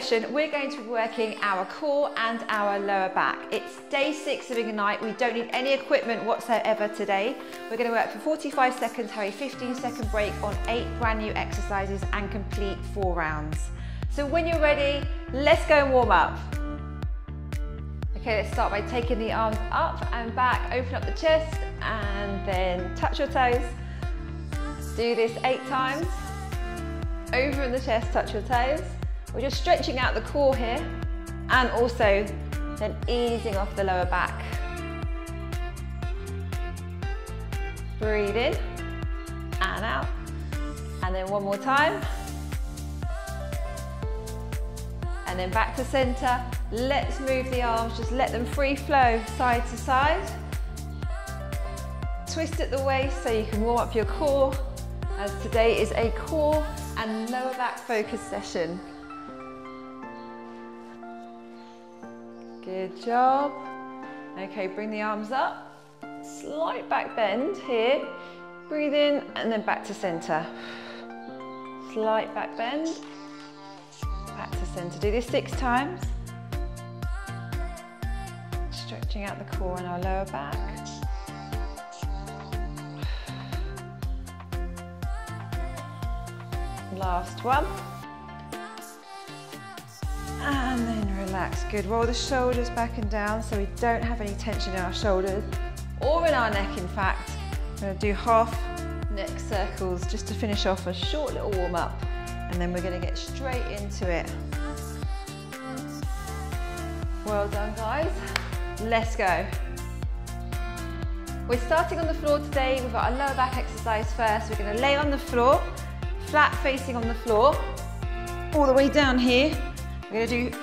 session, we're going to be working our core and our lower back. It's day six of Ignite. We don't need any equipment whatsoever today. We're going to work for 45 seconds, have a 15 second break on eight brand new exercises and complete four rounds. So when you're ready, let's go and warm up. Okay, let's start by taking the arms up and back, open up the chest and then touch your toes. Do this eight times. Over in the chest, touch your toes. We're just stretching out the core here and also then easing off the lower back. Breathe in and out. And then one more time. And then back to center. Let's move the arms, just let them free flow side to side. Twist at the waist so you can warm up your core as today is a core and lower back focus session. Good job. Okay, bring the arms up. Slight back bend here. Breathe in and then back to center. Slight back bend. Back to center. Do this six times stretching out the core and our lower back. Last one. And then relax. Good. Roll the shoulders back and down so we don't have any tension in our shoulders or in our neck, in fact. We're going to do half neck circles just to finish off a short little warm up. And then we're going to get straight into it. Well done, guys. Let's go. We're starting on the floor today. We've got a lower back exercise first. We're gonna lay on the floor, flat facing on the floor, all the way down here. We're gonna do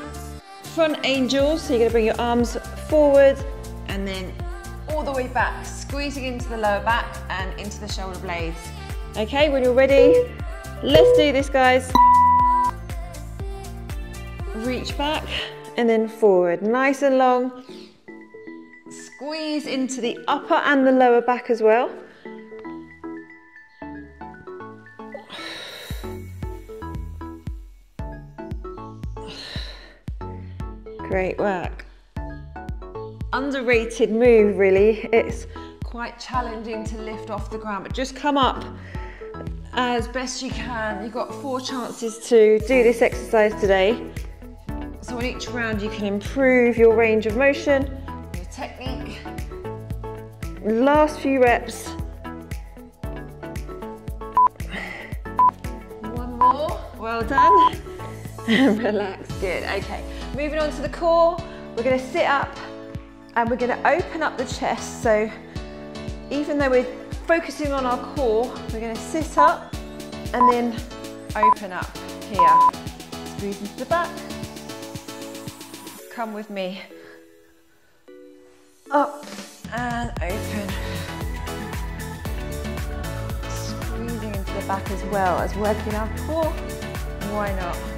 front angels. So you're gonna bring your arms forward and then all the way back, squeezing into the lower back and into the shoulder blades. Okay, when you're ready, let's do this, guys. Reach back and then forward, nice and long. Squeeze into the upper and the lower back as well. Great work. Underrated move, really. It's quite challenging to lift off the ground, but just come up as best you can. You've got four chances to do this exercise today. So on each round you can improve your range of motion, your technique. Last few reps. One more, well done. Relax, good, okay. Moving on to the core, we're gonna sit up and we're gonna open up the chest. So even though we're focusing on our core, we're gonna sit up and then open up here. Squeeze into the back. Come with me. Up and open. Squeezing into the back as well as working our core. Why not?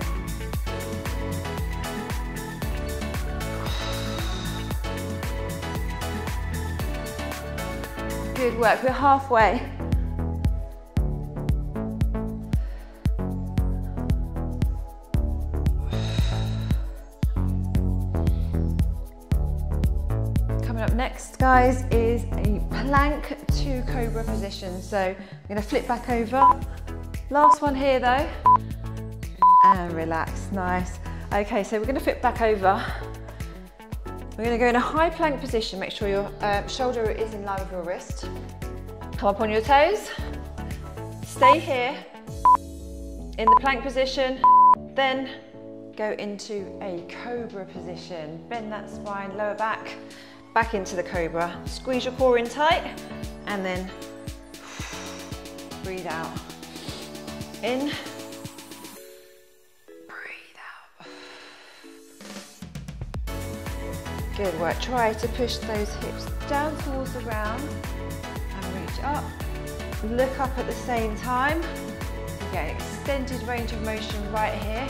Good work, we're halfway. Coming up next, guys, is a plank to cobra position. So I'm gonna flip back over. Last one here though. And relax, nice. Okay, so we're gonna flip back over. We're gonna go in a high plank position. Make sure your uh, shoulder is in line with your wrist. Come up on your toes. Stay here in the plank position. Then go into a cobra position. Bend that spine, lower back, back into the cobra. Squeeze your core in tight and then breathe out. In, Good work. Try to push those hips down towards the ground and reach up. Look up at the same time. An extended range of motion right here.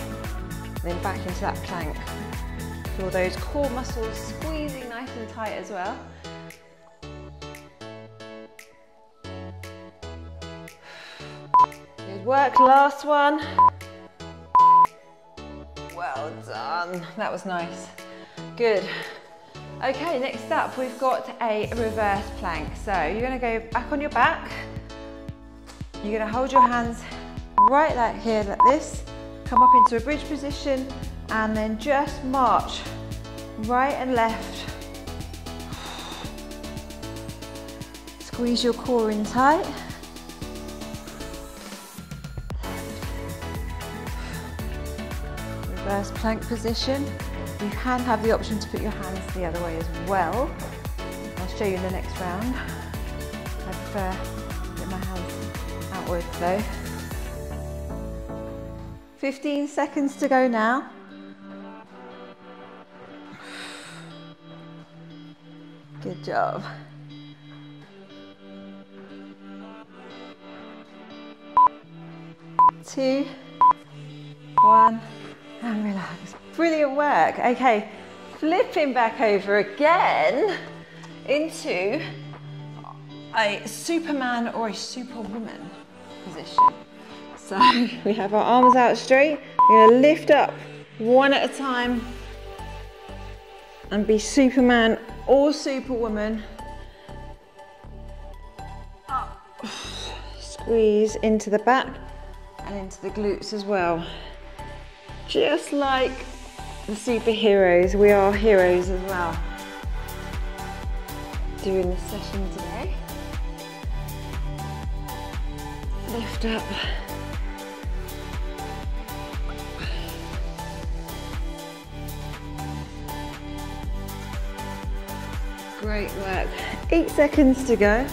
Then back into that plank. Feel those core muscles squeezing nice and tight as well. Good work. Last one. Well done. That was nice. Good. Okay, next up we've got a reverse plank. So you're gonna go back on your back. You're gonna hold your hands right like here like this. Come up into a bridge position and then just march right and left. Squeeze your core in tight. Reverse plank position. You can have the option to put your hands the other way as well. I'll show you in the next round. I prefer to get my hands outwards though. 15 seconds to go now. Good job. Two, one, and relax. Brilliant work. Okay, flipping back over again into a Superman or a Superwoman position. So we have our arms out straight. We're gonna lift up one at a time and be Superman or Superwoman. Squeeze into the back and into the glutes as well. Just like the superheroes, we are heroes as well. Doing this session today. Lift up. Great work. Eight seconds to go.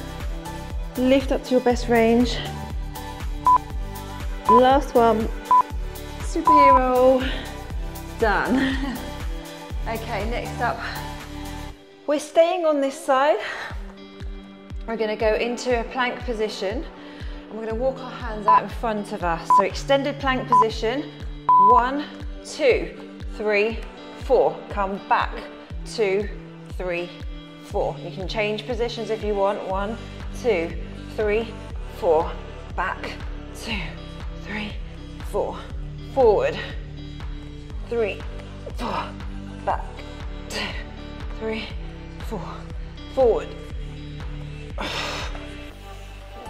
Lift up to your best range. Last one. Superhero. Done. okay, next up. We're staying on this side. We're gonna go into a plank position and we're gonna walk our hands out in front of us. So extended plank position. One, two, three, four. Come back. Two, three, four. You can change positions if you want. One, two, three, four. Back, two, three, four. Forward, three, four. Back, two, three, four. Forward.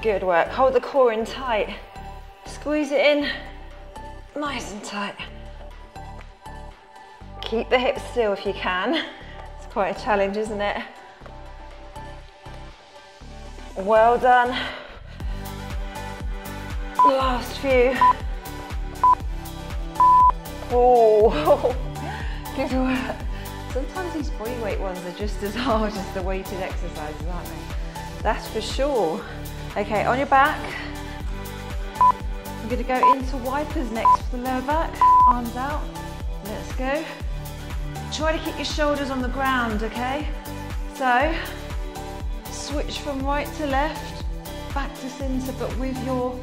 Good work. Hold the core in tight. Squeeze it in nice and tight. Keep the hips still if you can. It's quite a challenge, isn't it? Well done. Last few. Oh, good work. Sometimes these bodyweight ones are just as hard as the weighted exercises, aren't they? That's for sure. Okay, on your back. I'm gonna go into wipers next for the lower back. Arms out. Let's go. Try to keep your shoulders on the ground, okay? So, switch from right to left, back to center, but with your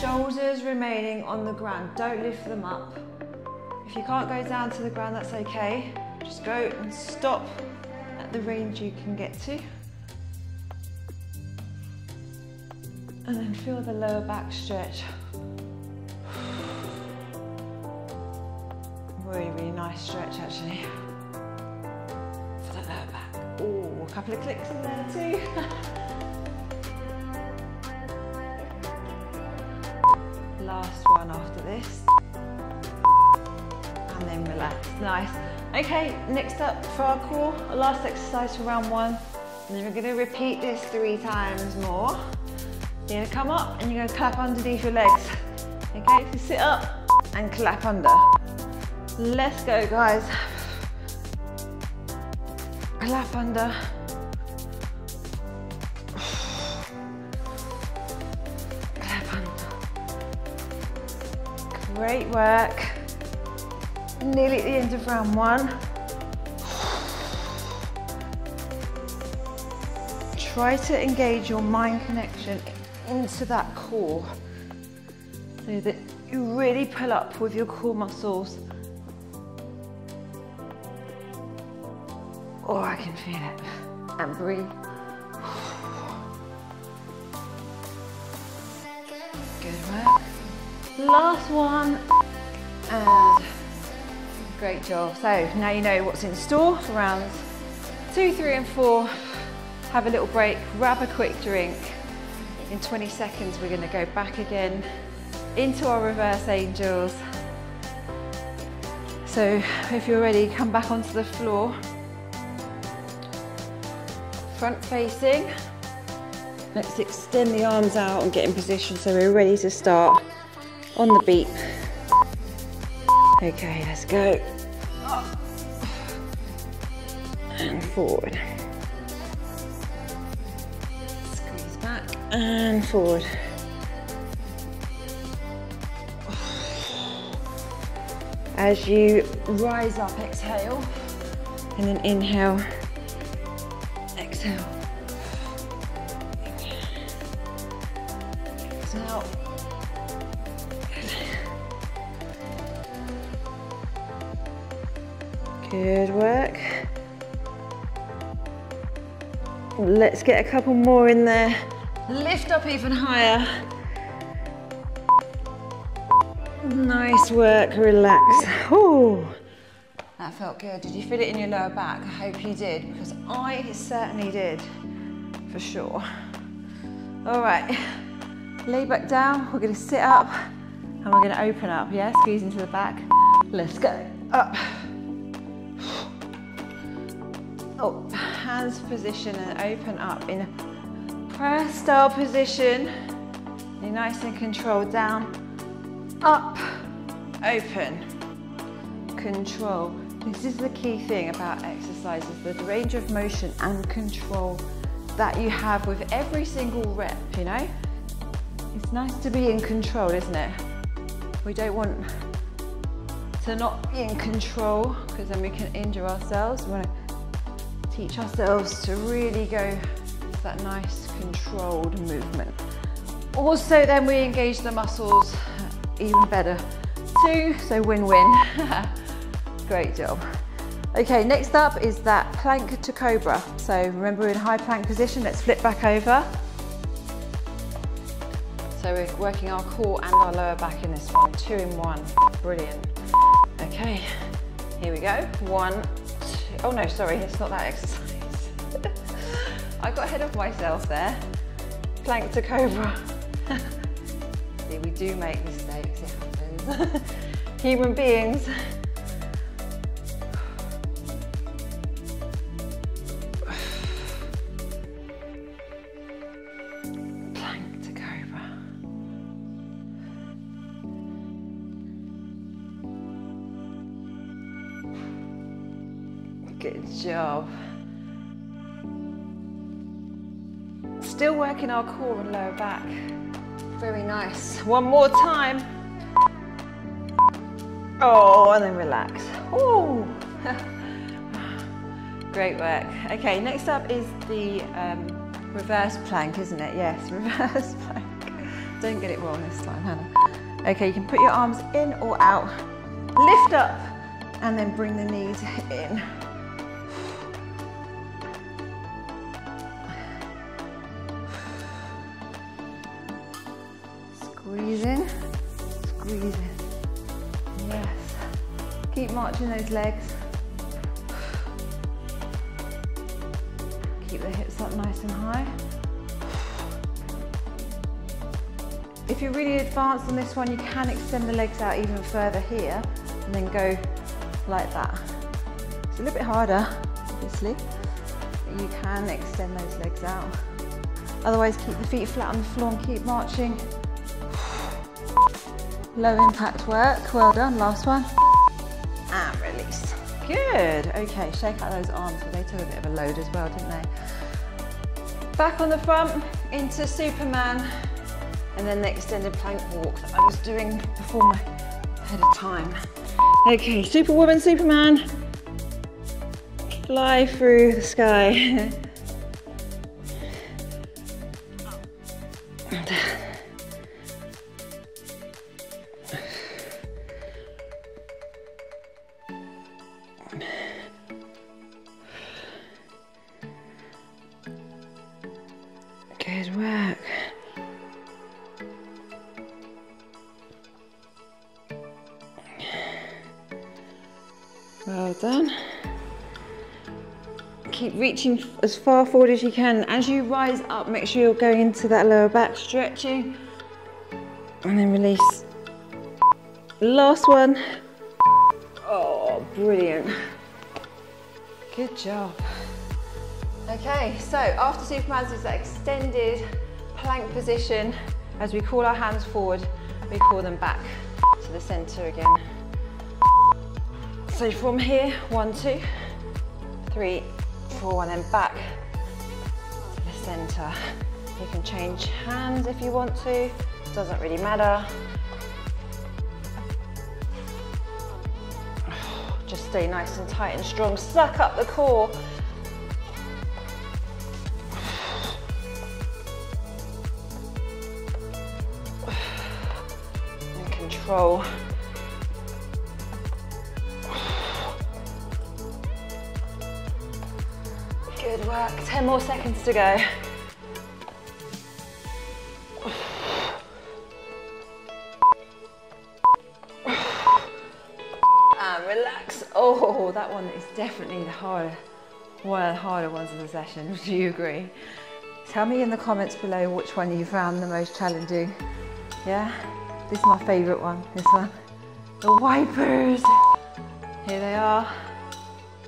shoulders remaining on the ground. Don't lift them up. If you can't go down to the ground, that's okay. Just go and stop at the range you can get to. And then feel the lower back stretch. Really, really nice stretch actually. For the lower back. Oh, a couple of clicks in there too. Last one after this. And then relax, nice. Okay, next up for our core, our last exercise for round one. And then we're gonna repeat this three times more. You're gonna come up and you're gonna clap underneath your legs. Okay, so sit up and clap under. Let's go, guys. Clap under. Clap under. Great work. Nearly at the end of round one. Try to engage your mind connection into that core so that you really pull up with your core muscles. Oh, I can feel it. And breathe. Good work. Last one. And Great job. So now you know what's in store for rounds two, three and four. Have a little break, grab a quick drink. In 20 seconds, we're gonna go back again into our reverse angels. So if you're ready, come back onto the floor. Front facing. Let's extend the arms out and get in position so we're ready to start on the beat. Okay, let's go. And forward. Squeeze back and forward. As you rise up, exhale, and then inhale, exhale. Exhale. Good work. Let's get a couple more in there. Lift up even higher. Nice work, relax. Ooh. That felt good. Did you feel it in your lower back? I hope you did, because I certainly did, for sure. All right, lay back down. We're gonna sit up and we're gonna open up, yeah? Squeeze into the back. Let's go, up. Oh, hands position and open up in a prayer style position. You're nice and controlled down, up, open, control. This is the key thing about exercises, the range of motion and control that you have with every single rep, you know? It's nice to be in control, isn't it? We don't want to not be in control because then we can injure ourselves. We want to teach ourselves to really go that nice controlled movement. Also then we engage the muscles even better too, so win-win. Great job. Okay, next up is that plank to cobra. So remember we're in high plank position, let's flip back over. So we're working our core and our lower back in this one, two in one, brilliant. Okay, here we go, one, oh no, sorry, it's not that exercise. I got ahead of myself there. Plank to cobra. See, we do make mistakes, it happens. Human beings. Job. Still working our core and lower back. Very nice. One more time. Oh, and then relax. Ooh. Great work. Okay, next up is the um, reverse plank, isn't it? Yes, reverse plank. Don't get it wrong this time, Hannah. Okay, you can put your arms in or out. Lift up and then bring the knees in. Keep marching those legs. Keep the hips up nice and high. If you're really advanced on this one, you can extend the legs out even further here and then go like that. It's a little bit harder, obviously. But you can extend those legs out. Otherwise, keep the feet flat on the floor and keep marching. Low impact work, well done, last one. Good, okay, shake out those arms, they took a bit of a load as well, didn't they? Back on the front, into Superman, and then the extended plank walk that I was doing before my ahead of time. Okay, Superwoman, Superman, fly through the sky. Keep reaching as far forward as you can. As you rise up, make sure you're going into that lower back, stretching, and then release. Last one. Oh, brilliant. Good job. Okay, so after Superman's is that extended plank position. As we call our hands forward, we call them back to the center again. So from here, one, two, three, and then back to the center. You can change hands if you want to, doesn't really matter. Just stay nice and tight and strong. Suck up the core. And control. 10 more seconds to go. And relax. Oh, that one is definitely the harder, one of the harder ones of the session. Do you agree? Tell me in the comments below which one you found the most challenging. Yeah? This is my favourite one, this one. The wipers. Here they are.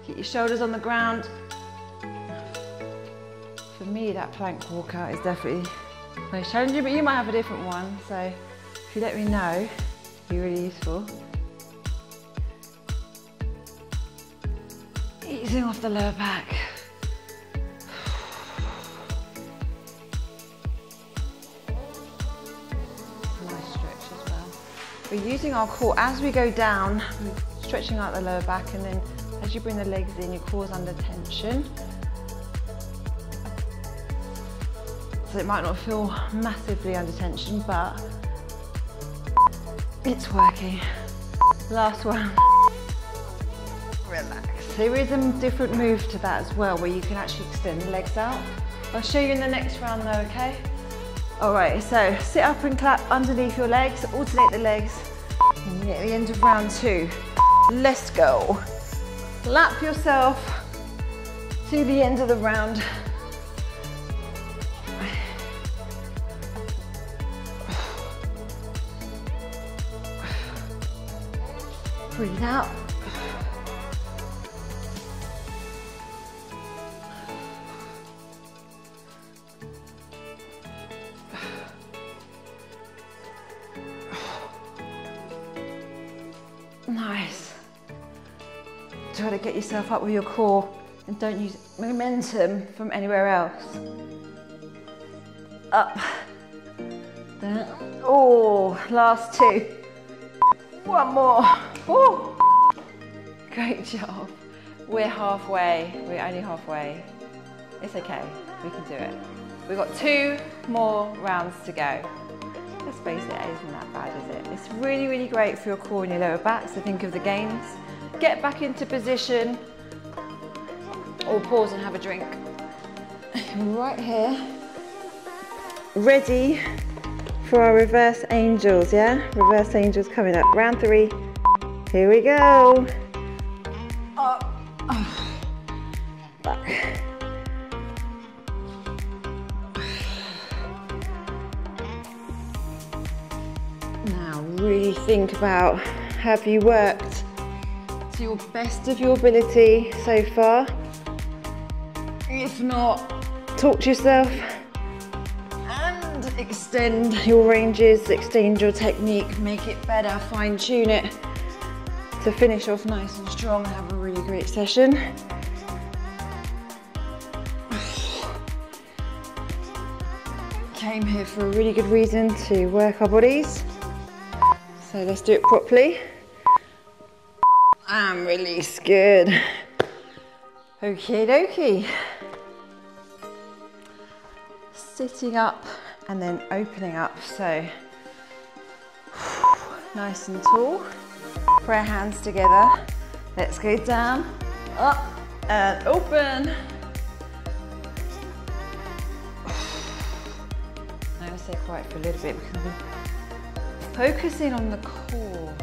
Keep your shoulders on the ground. Me, that plank walkout is definitely most challenging, but you might have a different one. So if you let me know, it'd be really useful. Easing off the lower back. Nice stretch as well. We're using our core as we go down, stretching out the lower back, and then as you bring the legs in, your core's under tension. It might not feel massively under tension, but it's working. Last one. Relax. There is a different move to that as well, where you can actually extend the legs out. I'll show you in the next round though, okay? All right, so sit up and clap underneath your legs, alternate the legs, and at the end of round two. Let's go. Lap yourself to the end of the round. Breathe out. Nice. Try to get yourself up with your core and don't use momentum from anywhere else. Up. Down. Oh, last two. One more. Great job. We're halfway. We're only halfway. It's okay. We can do it. We've got two more rounds to go. Let's face it, it isn't that bad, is it? It's really, really great for your core and your lower back, so think of the gains. Get back into position, or pause and have a drink. Right here, ready for our reverse angels, yeah? Reverse angels coming up. Round three. Here we go. Up, back. Now really think about have you worked to your best of your ability so far? If not, talk to yourself extend your ranges, extend your technique, make it better, fine tune it to finish off nice and strong and have a really great session. Came here for a really good reason to work our bodies. So let's do it properly. And release, good. Okie dokie. Sitting up and then opening up. So nice and tall. Prayer hands together. Let's go down, up and open. I'm gonna stay quiet for a little bit because we're focusing on the core.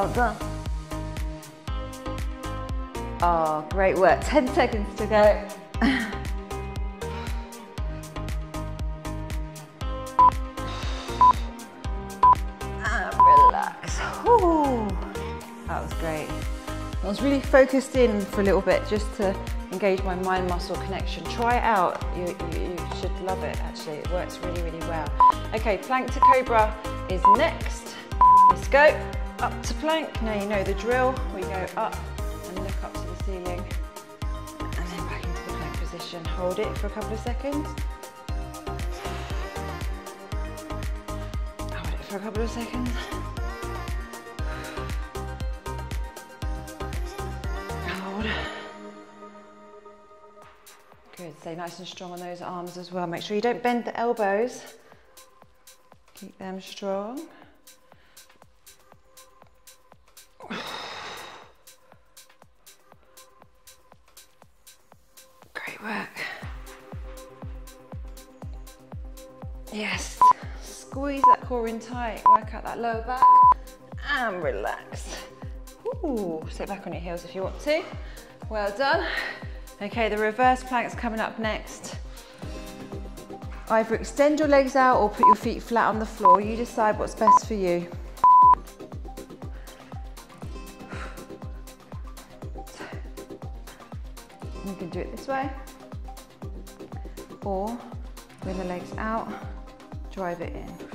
Well done. Oh, great work. 10 seconds to go. and ah, relax. Ooh, that was great. I was really focused in for a little bit just to engage my mind muscle connection. Try it out. You, you, you should love it actually. It works really, really well. Okay, plank to cobra is next. Let's go up to plank. Now you know the drill. We go up and look up to the ceiling and then back into the plank position. Hold it for a couple of seconds. Hold it for a couple of seconds. Hold. Good, stay nice and strong on those arms as well. Make sure you don't bend the elbows. Keep them strong. In tight, work out that lower back and relax. Ooh, sit back on your heels if you want to. Well done. Okay, the reverse plank's coming up next. Either extend your legs out or put your feet flat on the floor. You decide what's best for you. You can do it this way or with the legs out, drive it in.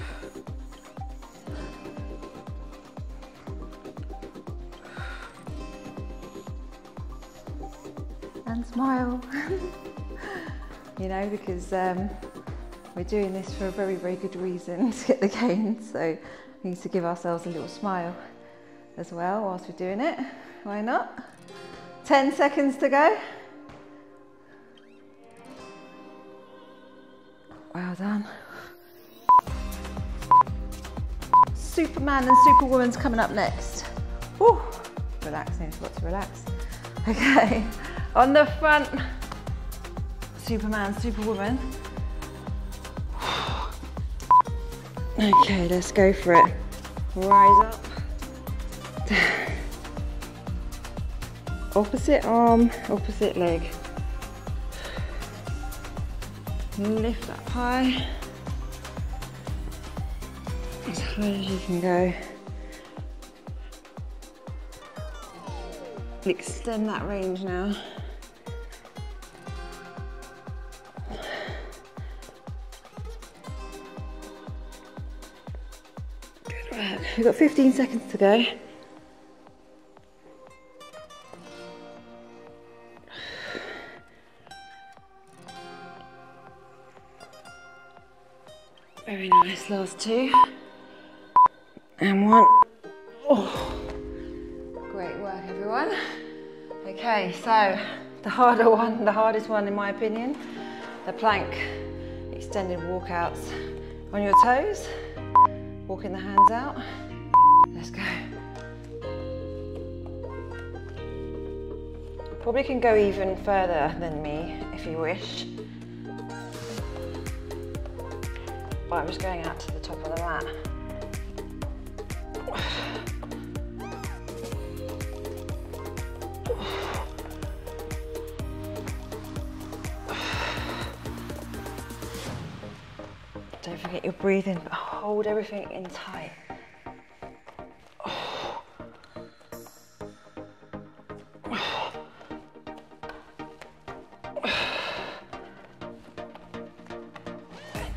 And smile. you know, because um, we're doing this for a very, very good reason to get the gain. So we need to give ourselves a little smile as well whilst we're doing it. Why not? 10 seconds to go. Well done. Superman and Superwoman's coming up next. Woo. Relax, nearly forgot to relax. Okay, on the front, Superman, Superwoman. Okay, let's go for it. Rise up. Opposite arm, opposite leg. Lift up high. As high as you can go. Extend that range now. We've got 15 seconds to go. Very nice, last two. And one. Oh. Great work, everyone. Okay, so the harder one, the hardest one in my opinion, the plank extended walkouts. On your toes, walking the hands out. Let's go. Probably can go even further than me if you wish. But I'm just going out to the top of the mat. Don't forget your breathing, but hold everything in tight.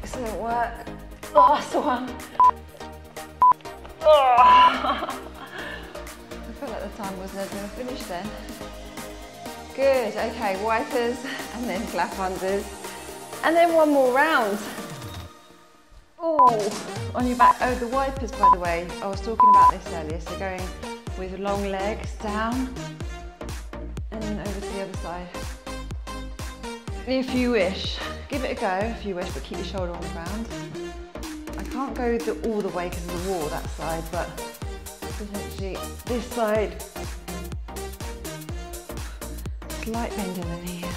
Excellent work. Last one. I feel like the time was never going to finish then. Good, okay, wipers and then clap unders. And then one more round. Oh, on your back. Oh, the wipers, by the way. I was talking about this earlier. So going with long legs down and then over to the other side. If you wish, give it a go if you wish, but keep your shoulder on the ground. I can't go the, all the way because of the wall that side, but essentially this side, slight bend in the knees.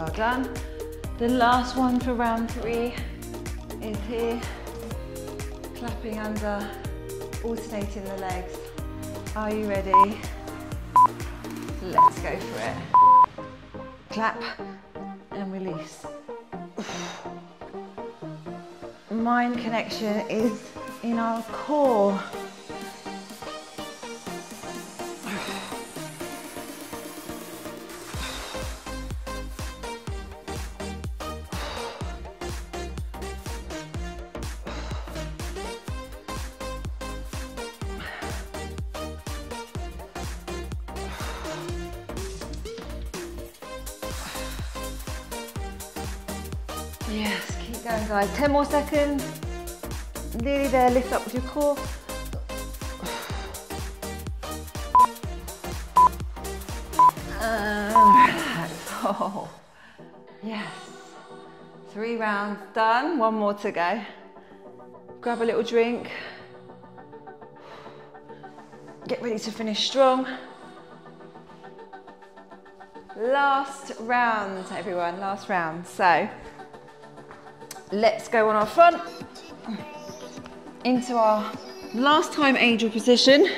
Well done. The last one for round three is here, clapping under, alternating the legs. Are you ready? Let's go for it. Clap and release. Mind connection is in our core. 10 more seconds. Nearly there, lift up with your core. And. Oh, yes. Three rounds done, one more to go. Grab a little drink. Get ready to finish strong. Last round, everyone, last round. So, let's go on our front into our last time angel position.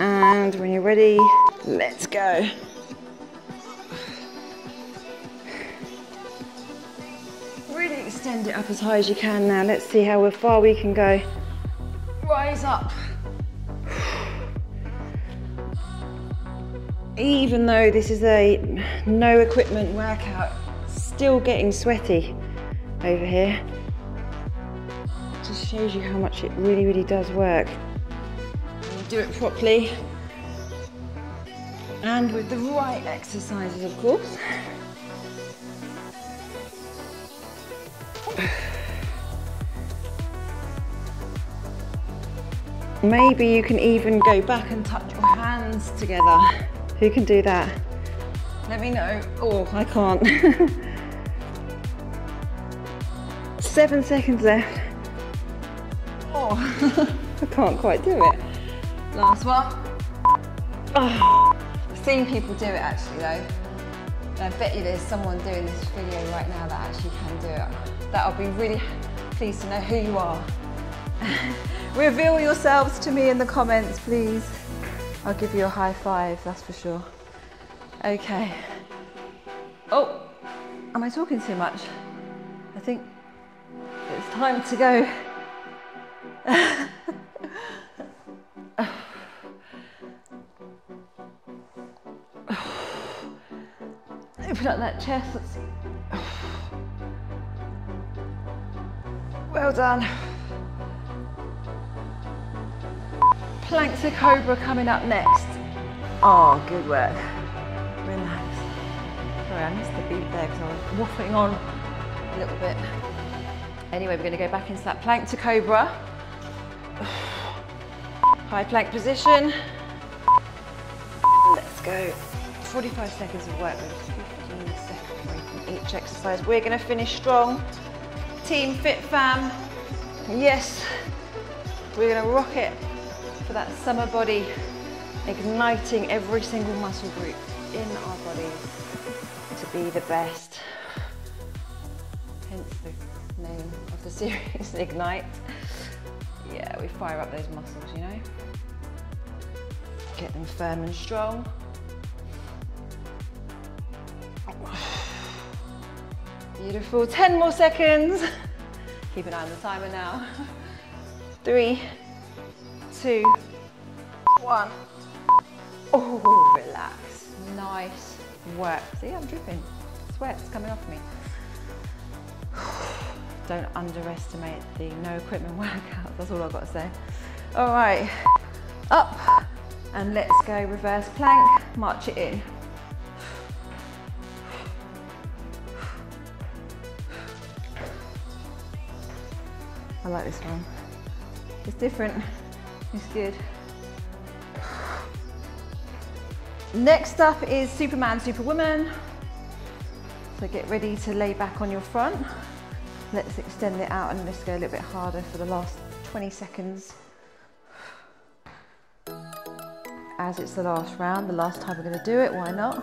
And when you're ready, let's go. Really extend it up as high as you can now. Let's see how far we can go. Rise up. Even though this is a no equipment workout, still getting sweaty over here. Just shows you how much it really, really does work. Do it properly and with the right exercises, of course. Maybe you can even go back and touch your hands together. Who can do that? Let me know. Oh, I can't. Seven seconds left. Oh, I can't quite do it. Last one. Oh, I've seen people do it actually though. And I bet you there's someone doing this video right now that actually can do it. That I'll be really pleased to know who you are. Reveal yourselves to me in the comments, please. I'll give you a high five, that's for sure. Okay. Oh, am I talking too much? I think time to go. Open up that chest. Well done. Plank to cobra coming up next. Oh, good work. Relax. Sorry, I missed the beat there because I was waffling on a little bit. Anyway, we're going to go back into that plank to cobra. High plank position. Let's go. 45 seconds of work with 15 seconds break from each exercise. We're going to finish strong. Team Fit Fam. Yes, we're going to rock it for that summer body, igniting every single muscle group in our bodies to be the best. Hence the name of the series, Ignite. Yeah, we fire up those muscles, you know. Get them firm and strong. Beautiful, 10 more seconds. Keep an eye on the timer now. Three, two, one. Oh, relax. Nice work. See, I'm dripping. Sweat's coming off me. Don't underestimate the no equipment workout. That's all I've got to say. All right, up and let's go reverse plank. March it in. I like this one. It's different. It's good. Next up is Superman, Superwoman. So get ready to lay back on your front. Let's extend it out and let's go a little bit harder for the last 20 seconds. As it's the last round, the last time we're gonna do it, why not?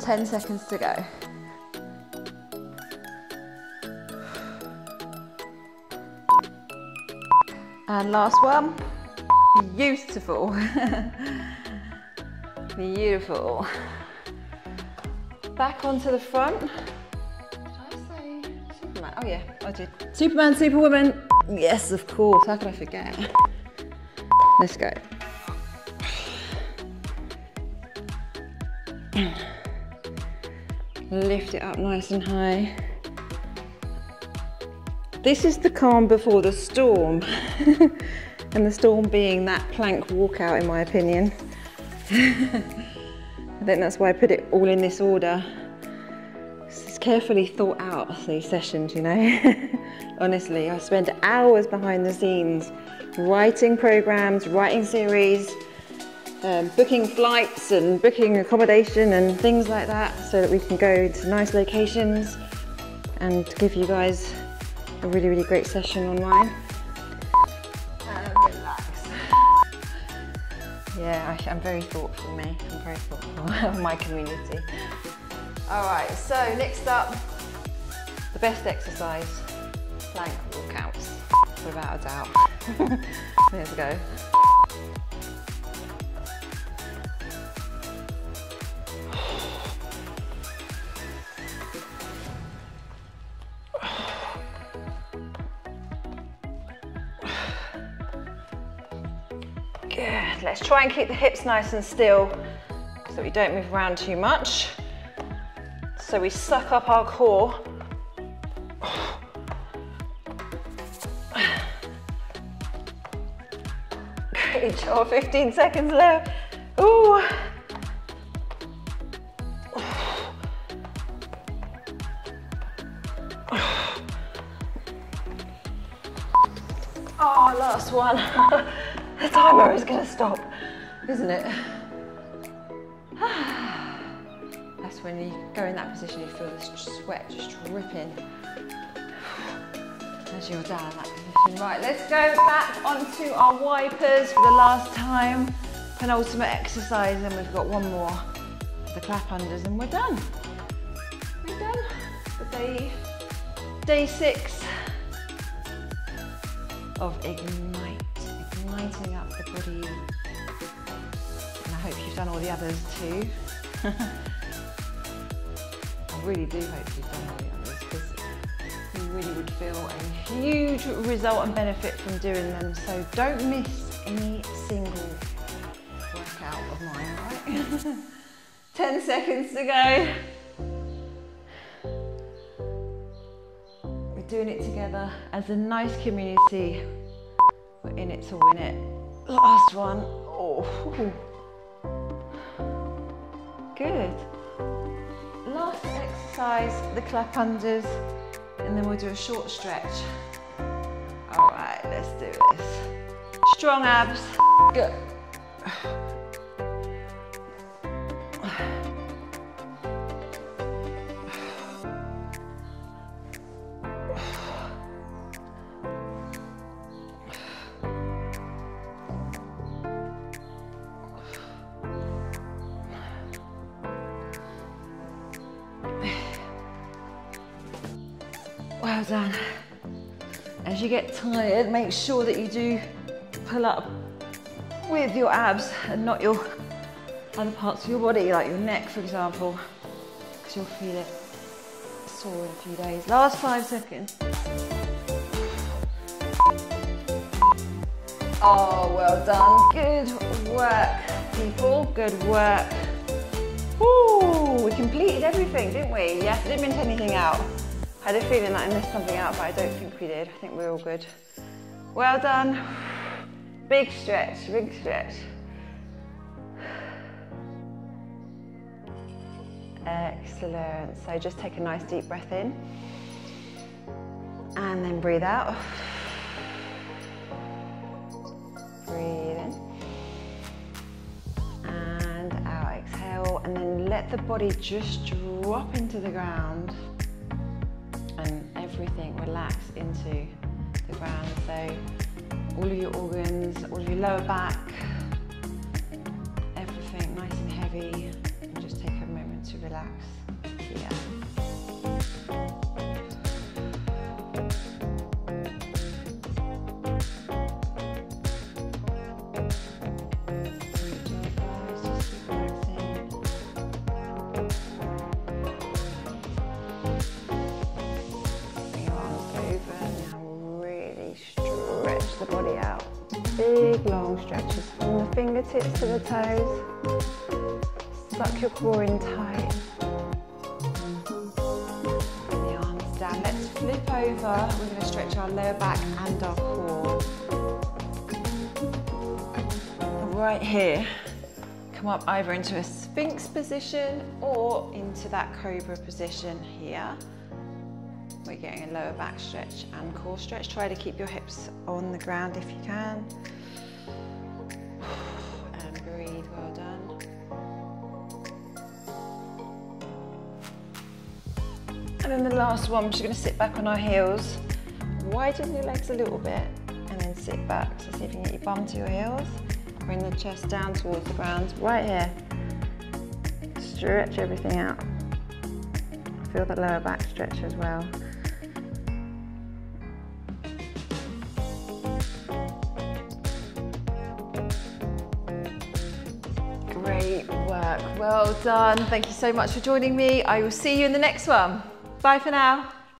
10 seconds to go. And last one. Beautiful. Beautiful. Back onto the front. Did I say Superman? Oh yeah, I did. Superman, Superwoman. Yes, of course. How could I forget? Let's go. Lift it up nice and high. This is the calm before the storm. and the storm being that plank walkout in my opinion. I think that's why I put it all in this order. It's carefully thought out, these sessions, you know. Honestly, I spend hours behind the scenes writing programs, writing series, um, booking flights and booking accommodation and things like that so that we can go to nice locations and give you guys a really, really great session online. Yeah, I, am very thoughtful, me. I'm very thoughtful of my community. All right, so next up, the best exercise, plank walkouts, without a doubt. Let's go. Let's try and keep the hips nice and still so we don't move around too much. So we suck up our core. Great job, 15 seconds left. Ooh. Oh, last one. The timer is gonna stop, isn't it? That's when you go in that position, you feel the sweat just dripping as you're down in that position. Right, let's go back onto our wipers for the last time. Penultimate exercise, and we've got one more. The clap unders, and we're done. We're done for day, day six of Ignite up the. And I hope you've done all the others too. I really do hope you've done all the others because you really would feel a huge result and benefit from doing them. So don't miss any single workout of mine, right? 10 seconds to go. We're doing it together as a nice community. We're in it to win it. Last one. Oh. Good. Last exercise, the clap unders, and then we'll do a short stretch. All right, let's do this. Strong abs. Good. Get make sure that you do pull up with your abs and not your other parts of your body, like your neck, for example, because you'll feel it sore in a few days. Last five seconds. Oh, well done. Good work, people. Good work. Woo, we completed everything, didn't we? Yes, didn't miss anything out. I had a feeling that I missed something out, but I don't think we did. I think we're all good. Well done. Big stretch, big stretch. Excellent. So just take a nice deep breath in and then breathe out. Breathe in and out. Exhale and then let the body just drop into the ground and everything relax into the ground. So all of your organs, all of your lower back, everything nice and heavy. And just take a moment to relax long stretches from the fingertips to the toes. Suck your core in tight. The arms down. Let's flip over. We're going to stretch our lower back and our core. Right here. Come up either into a Sphinx position or into that Cobra position here. We're getting a lower back stretch and core stretch. Try to keep your hips on the ground if you can. And breathe, well done. And then the last one, we're just gonna sit back on our heels. Widen your legs a little bit and then sit back. So see if you can get your bum to your heels. Bring the chest down towards the ground, right here. Stretch everything out. Feel the lower back stretch as well. Well done. Thank you so much for joining me. I will see you in the next one. Bye for now.